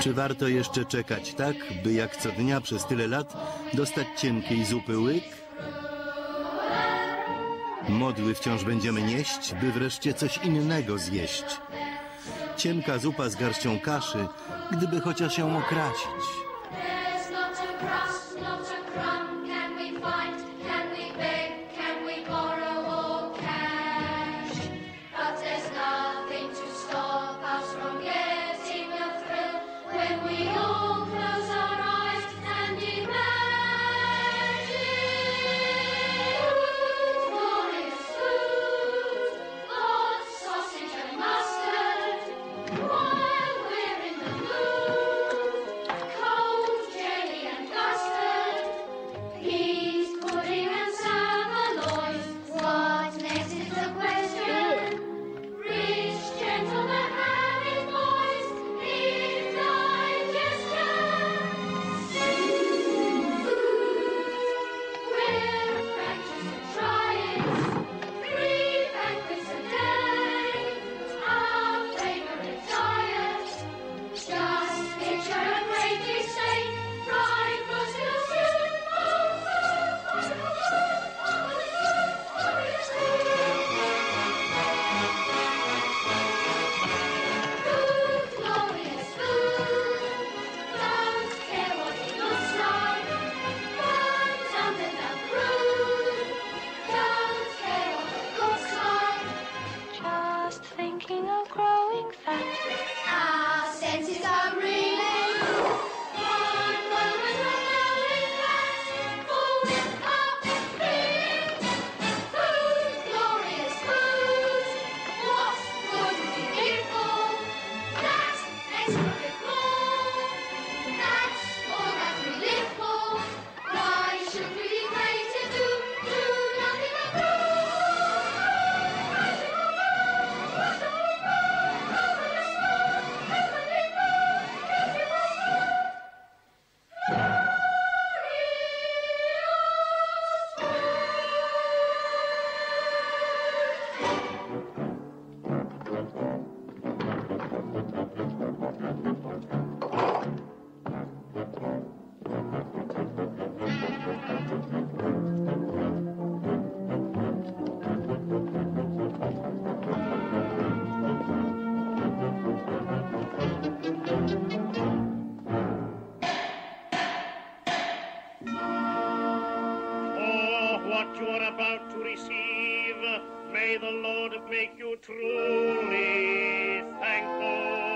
Czy warto jeszcze czekać tak, by jak co dnia przez tyle lat dostać cienkiej zupy łyk? Modły wciąż będziemy nieść, by wreszcie coś innego zjeść. Cienka zupa z garścią kaszy, gdyby chociaż ją okrasić. There's not a not a crumb. when we what you are about to receive, may the Lord make you truly thankful.